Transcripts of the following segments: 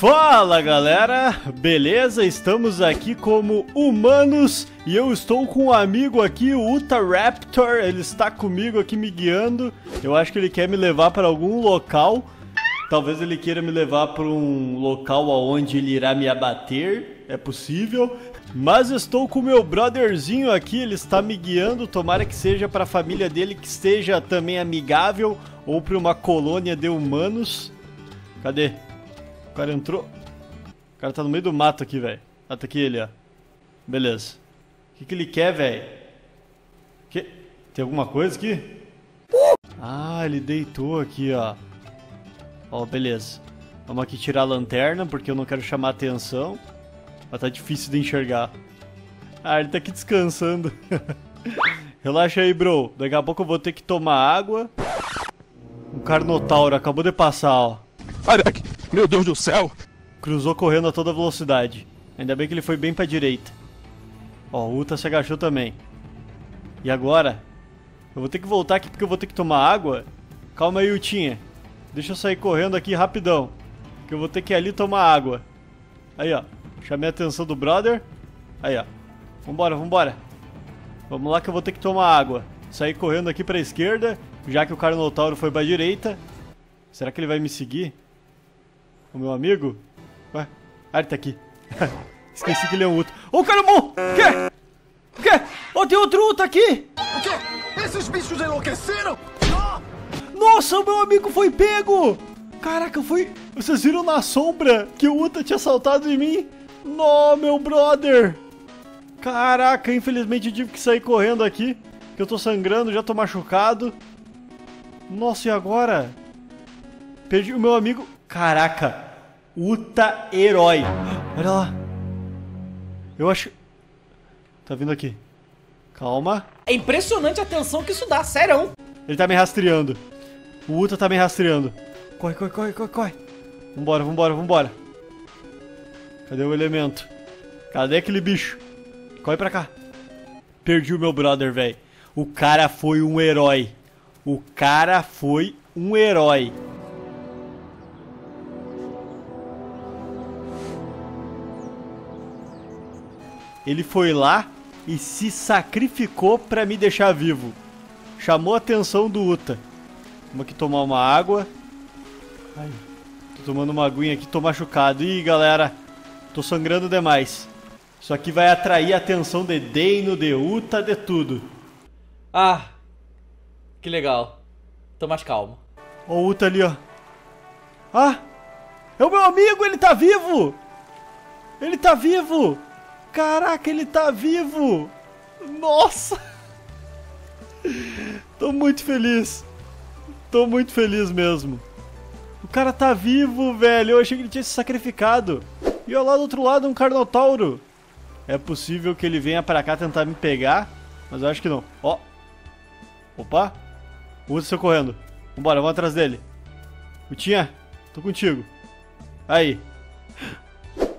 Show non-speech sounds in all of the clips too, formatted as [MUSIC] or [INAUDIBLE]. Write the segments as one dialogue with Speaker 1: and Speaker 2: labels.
Speaker 1: Fala galera, beleza? Estamos aqui como humanos e eu estou com um amigo aqui, o Uta Raptor. Ele está comigo aqui me guiando. Eu acho que ele quer me levar para algum local. Talvez ele queira me levar para um local aonde ele irá me abater. É possível. Mas estou com meu brotherzinho aqui, ele está me guiando. Tomara que seja para a família dele que esteja também amigável ou para uma colônia de humanos. Cadê? Cara entrou. O cara tá no meio do mato aqui, velho. Ah, tá aqui ele, ó. Beleza. O que, que ele quer, velho? Que... Tem alguma coisa aqui? Ah, ele deitou aqui, ó. Ó, beleza. Vamos aqui tirar a lanterna, porque eu não quero chamar atenção. Mas tá difícil de enxergar. Ah, ele tá aqui descansando. [LAUGHS] Relaxa aí, bro. Daqui a pouco eu vou ter que tomar água. Um Carnotauro acabou de passar, ó.
Speaker 2: Arek, meu Deus do céu!
Speaker 1: Cruzou correndo a toda velocidade. Ainda bem que ele foi bem pra direita. Ó, o Uta se agachou também. E agora? Eu vou ter que voltar aqui porque eu vou ter que tomar água. Calma aí, Utinha. Deixa eu sair correndo aqui rapidão. Que eu vou ter que ir ali tomar água. Aí, ó. Chamei a atenção do brother. Aí, ó. Vambora, vambora. Vamos lá que eu vou ter que tomar água. Sair correndo aqui pra esquerda, já que o Carnotauro foi pra direita. Será que ele vai me seguir? O meu amigo? Ué? Ah, ele tá aqui. [LAUGHS] Esqueci que ele é um Uta. Ô, oh, Caramon! Quê? O quê? Ô, oh, tem outro Uta aqui!
Speaker 2: O quê? Esses bichos enlouqueceram?
Speaker 1: Nossa, o meu amigo foi pego! Caraca, foi... Vocês viram na sombra que o Uta tinha saltado em mim? Não, meu brother! Caraca, infelizmente eu tive que sair correndo aqui. Que eu tô sangrando, já tô machucado. Nossa, e agora? Perdi o meu amigo... Caraca, Uta herói. Olha lá. Eu acho... Tá vindo aqui. Calma.
Speaker 3: É impressionante a atenção que isso dá, sério.
Speaker 1: Ele tá me rastreando. O Uta tá me rastreando. Corre, corre, corre, corre, corre. Vambora, vambora, vambora. Cadê o elemento? Cadê aquele bicho? Corre pra cá. Perdi o meu brother, velho. O cara foi um herói. O cara foi um herói. Ele foi lá e se sacrificou para me deixar vivo. Chamou a atenção do Uta. Vamos aqui tomar uma água. Ai, tô tomando uma aguinha aqui, tô machucado. Ih, galera, tô sangrando demais. Isso aqui vai atrair a atenção de Deino, de Uta, de tudo.
Speaker 3: Ah, que legal. Tô mais calmo.
Speaker 1: Ó o Uta ali, ó. Ah, é o meu amigo, ele tá vivo! Ele tá vivo! Caraca, ele tá vivo! Nossa! Tô muito feliz. Tô muito feliz mesmo. O cara tá vivo, velho. Eu achei que ele tinha se sacrificado. E olha lá do outro lado um Carnotauro. É possível que ele venha pra cá tentar me pegar, mas eu acho que não. Ó. Opa. Usa seu correndo. Vambora, vamos atrás dele. Utinha, tô contigo. Aí.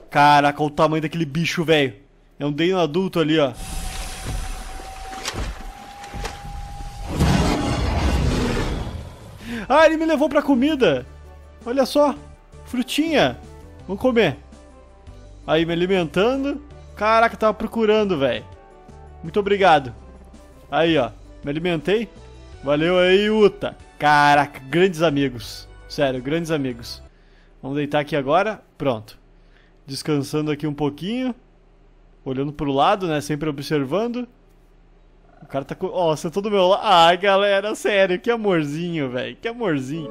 Speaker 1: Caraca, olha o tamanho daquele bicho, velho. É um Deino adulto ali, ó. Ah, ele me levou pra comida. Olha só. Frutinha. Vamos comer. Aí, me alimentando. Caraca, tava procurando, velho. Muito obrigado. Aí, ó. Me alimentei. Valeu aí, Uta. Caraca, grandes amigos. Sério, grandes amigos. Vamos deitar aqui agora. Pronto. Descansando aqui um pouquinho. Olhando pro lado, né? Sempre observando. O cara tá com. Ó, oh, sentou do meu lado. Ai, galera, sério, que amorzinho, velho. Que amorzinho.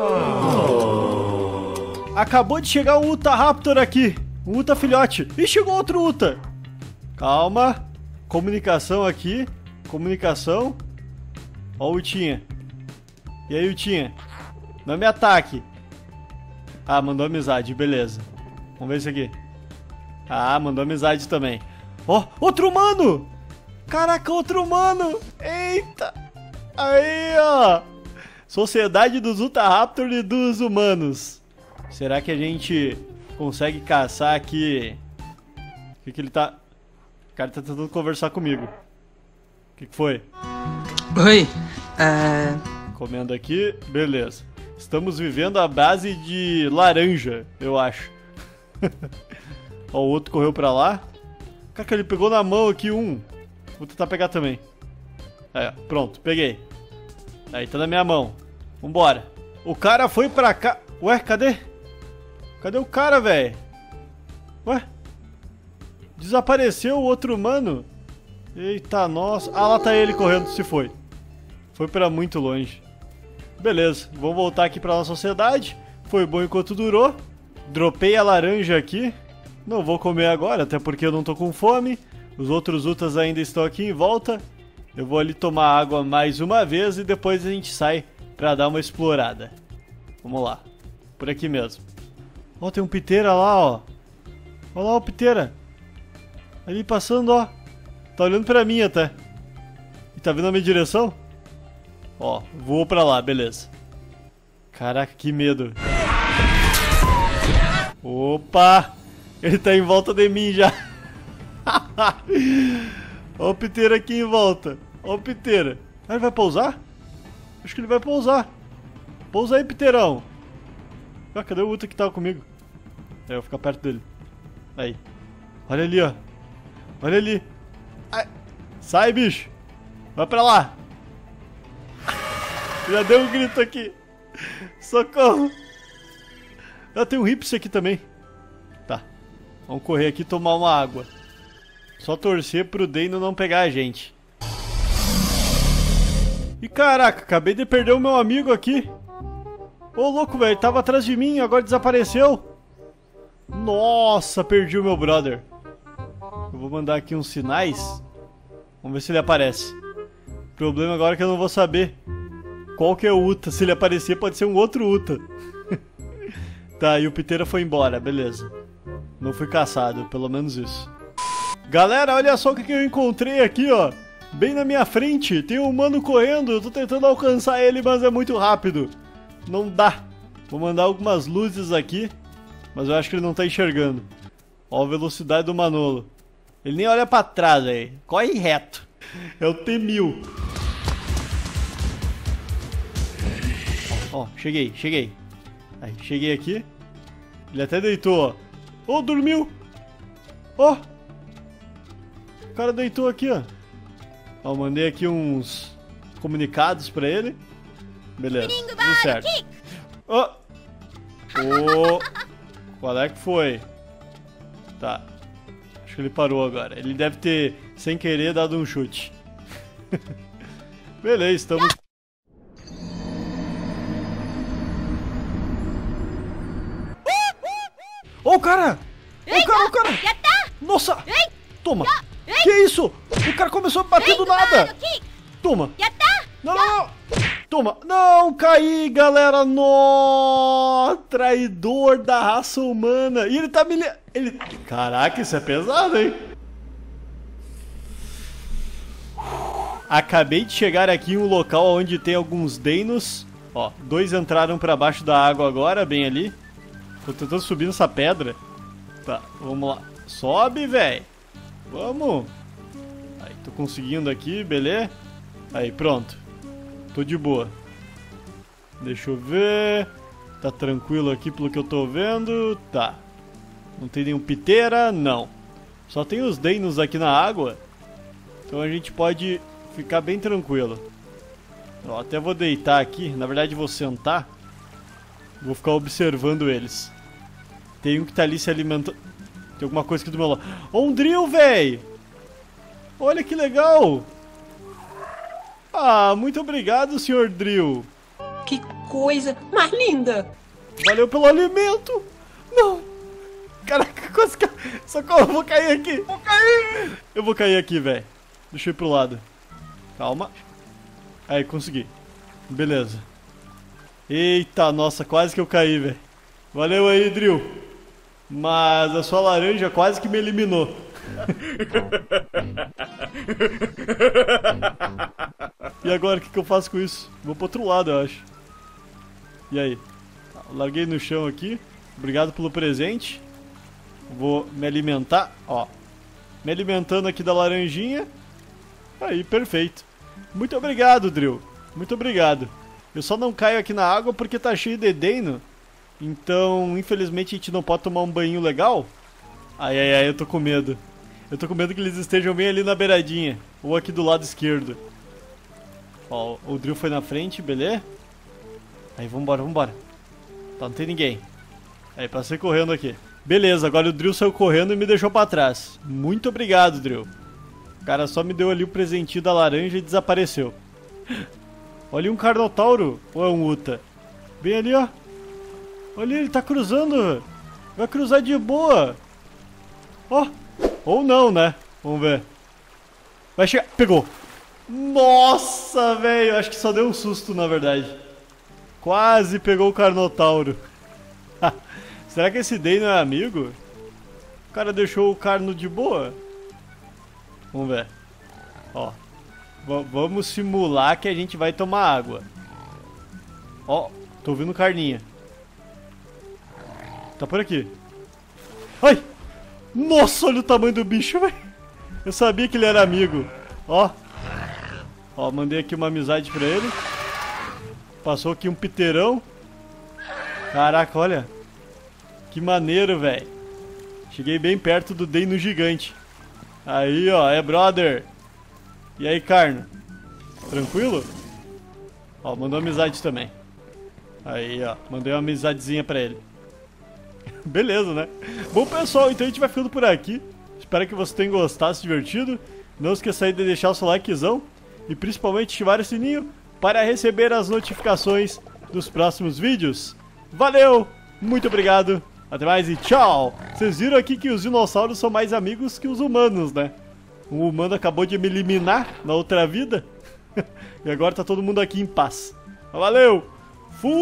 Speaker 1: Oh. Acabou de chegar um Uta Raptor aqui. Um Uta filhote. E chegou outro Uta. Calma. Comunicação aqui. Comunicação. Ó o Utinha. E aí, Utinha? Não me ataque. Ah, mandou amizade, beleza. Vamos ver isso aqui. Ah, mandou amizade também. Ó, oh, outro humano! Caraca, outro humano! Eita! Aí, ó! Sociedade dos Utahraptor e dos humanos. Será que a gente consegue caçar aqui? O que, que ele tá... O cara tá tentando conversar comigo. O que, que foi?
Speaker 4: Oi, é...
Speaker 1: Comendo aqui, beleza. Estamos vivendo a base de laranja, eu acho. [LAUGHS] Ó, o outro correu pra lá. Caraca, ele pegou na mão aqui um. Vou tentar pegar também. Aí, ó, pronto, peguei. Aí, tá na minha mão. Vambora. O cara foi pra cá. Ué, cadê? Cadê o cara, velho? Ué? Desapareceu o outro humano? Eita, nossa. Ah, lá tá ele correndo, se foi. Foi pra muito longe. Beleza, vamos voltar aqui pra nossa sociedade. Foi bom enquanto durou. Dropei a laranja aqui. Não vou comer agora, até porque eu não tô com fome. Os outros Utas ainda estão aqui em volta. Eu vou ali tomar água mais uma vez e depois a gente sai pra dar uma explorada. Vamos lá. Por aqui mesmo. Ó, tem um piteira lá, ó. Olha lá o piteira. Ali passando, ó. Tá olhando pra mim até. E tá vindo a minha direção? Ó, vou pra lá, beleza. Caraca, que medo. Opa! Ele tá em volta de mim já. Ó o piteira aqui em volta. Ó o piteira. Ah, ele vai pousar? Acho que ele vai pousar. Pousa aí, piteirão. Ah, cadê o Uta que tava comigo? É, eu vou ficar perto dele. Aí. Olha ali, ó. Olha ali. Ai. Sai, bicho. Vai pra lá. Já deu um grito aqui. Socorro. Ah, tem um Rips aqui também. Vamos correr aqui tomar uma água. Só torcer pro Dano não pegar a gente. E caraca, acabei de perder o meu amigo aqui. Ô louco, velho, tava atrás de mim, agora desapareceu. Nossa, perdi o meu brother. Eu vou mandar aqui uns sinais. Vamos ver se ele aparece. O problema agora é que eu não vou saber qual que é o Uta. Se ele aparecer, pode ser um outro Uta. [LAUGHS] tá, e o Piteira foi embora, beleza. Não fui caçado, pelo menos isso. Galera, olha só o que eu encontrei aqui, ó. Bem na minha frente, tem um humano correndo. Eu tô tentando alcançar ele, mas é muito rápido. Não dá. Vou mandar algumas luzes aqui, mas eu acho que ele não tá enxergando. Ó a velocidade do Manolo. Ele nem olha pra trás, aí. Corre reto. É o T-1000. Ó, cheguei, cheguei. Aí, cheguei aqui. Ele até deitou, ó. Oh, dormiu. Ó. Oh. O cara deitou aqui, ó. Ó, mandei aqui uns comunicados pra ele. Beleza, tudo certo. Ó. Oh. Qual é que foi? Tá. Acho que ele parou agora. Ele deve ter, sem querer, dado um chute. [LAUGHS] Beleza, estamos... cara! Oh, cara, o cara! Nossa! Toma! Que isso? O cara começou a bater do nada! Toma! Não, não, não! Toma! Não, caí, galera! No! Traidor da raça humana! E ele tá me... Ele... Caraca, isso é pesado, hein? Acabei de chegar aqui em um local onde tem alguns Deinos. Ó, dois entraram pra baixo da água agora, bem ali. Tô tentando subir nessa pedra. Tá, vamos lá. Sobe, velho. Vamos. Aí, tô conseguindo aqui, beleza? Aí, pronto. Tô de boa. Deixa eu ver. Tá tranquilo aqui pelo que eu tô vendo. Tá. Não tem nenhum piteira? Não. Só tem os Deinos aqui na água. Então a gente pode ficar bem tranquilo. Ó, até vou deitar aqui. Na verdade, vou sentar. Vou ficar observando eles. Tem um que tá ali se alimentando. Tem alguma coisa aqui do meu lado. Oh, um drill, véi! Olha que legal! Ah, muito obrigado, senhor drill.
Speaker 4: Que coisa mais linda!
Speaker 1: Valeu pelo alimento! Não! Caraca, quase ca... Socorro, eu vou cair aqui! Vou cair! Eu vou cair aqui, velho. Deixa eu ir pro lado. Calma. Aí, consegui. Beleza. Eita, nossa, quase que eu caí, velho. Valeu aí, Drill. Mas a sua laranja quase que me eliminou. e agora o que, que, eu faço com isso? Vou pro outro lado, eu acho. E aí? Larguei no chão aqui. Obrigado pelo presente. Vou me alimentar, ó. Me alimentando aqui da laranjinha. Aí, perfeito. Muito obrigado, Drill. Muito obrigado. Eu só não caio aqui na água porque tá cheio de deno. Então, infelizmente, a gente não pode tomar um banho legal. Ai, ai, ai, eu tô com medo. Eu tô com medo que eles estejam bem ali na beiradinha. Ou aqui do lado esquerdo. Ó, o Drill foi na frente, beleza? Aí, vambora, vambora. Tá, não tem ninguém. Aí, passei correndo aqui. Beleza, agora o Drill saiu correndo e me deixou pra trás. Muito obrigado, Drill. O cara só me deu ali o presentinho da laranja e desapareceu. [LAUGHS] Olha um Carnotauro. Ou é um Uta? Bem ali, ó. Olha, ele tá cruzando. Vai cruzar de boa. Ó. Ou não, né? Vamos ver. Vai chegar. Pegou. Nossa, velho. Acho que só deu um susto, na verdade. Quase pegou o Carnotauro. [LAUGHS] Será que esse Day não é amigo? O cara deixou o Carno de boa? Vamos ver. Ó. V vamos simular que a gente vai tomar água. Ó, tô ouvindo carninha. Tá por aqui. Ai! Nossa, olha o tamanho do bicho, [LAUGHS] velho. Eu sabia que ele era amigo. Ó. Ó, mandei aqui uma amizade pra ele. Passou aqui um piteirão. Caraca, olha. Que maneiro, velho. Cheguei bem perto do Deino gigante. Aí, ó, é brother. E aí, Carno? Tranquilo? Ó, mandou amizade também. Aí, ó, mandei uma amizadezinha pra ele. [LAUGHS] Beleza, né? Bom, pessoal, então a gente vai ficando por aqui. Espero que você tenha gostado, se divertido. Não esqueça aí de deixar o seu likezão. E principalmente ativar o sininho para receber as notificações dos próximos vídeos. Valeu, muito obrigado, até mais e tchau! Vocês viram aqui que os dinossauros são mais amigos que os humanos, né? Um humano acabou de me eliminar na outra vida. [LAUGHS] e agora tá todo mundo aqui em paz. Valeu! Fui!